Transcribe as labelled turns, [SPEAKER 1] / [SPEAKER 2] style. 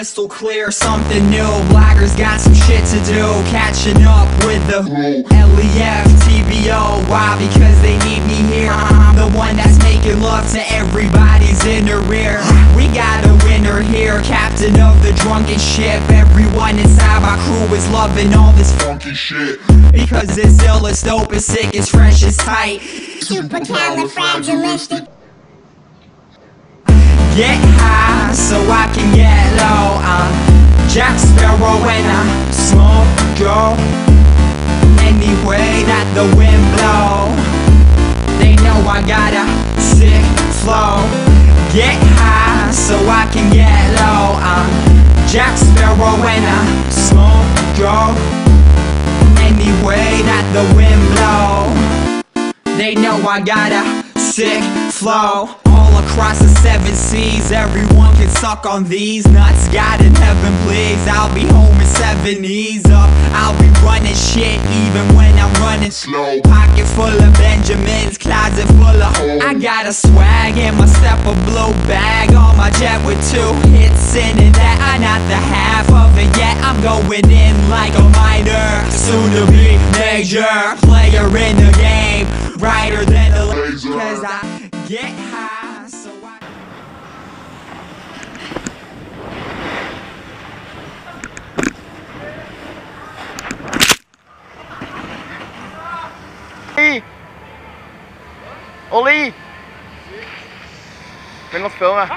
[SPEAKER 1] crystal clear, something new. Blackers got some shit to do, catching up with the LEF, TBO. Why? Because they need me here. I'm the one that's making love to everybody's in the rear. We got winner here, captain of the drunken ship. Everyone inside my crew is loving all this
[SPEAKER 2] funky shit.
[SPEAKER 1] because it's ill, it's dope, it's sick, it's fresh, it's tight.
[SPEAKER 3] Supercalifragilistic.
[SPEAKER 1] Get high so I can get low. I'm Jack Sparrow when I smoke go any way that the wind blow. They know I got a sick flow. Sparrow when I smoke go any way that the wind blow. They know I got a sick flow. All across the seven seas Everyone can suck on these nuts. God in heaven please I'll be home in seven. Ease up. I'll be running shit even when I'm running
[SPEAKER 2] Slow.
[SPEAKER 1] Pocket full of Benjamins Closet full of I got a swag in my step a blue bag On my jet with two hits in it That I'm not the half going in like a minor Soon to be major Player in the game Brighter than the
[SPEAKER 2] Laser.
[SPEAKER 1] Cause I get high so I
[SPEAKER 4] Oli! Oli! Vem nos filma.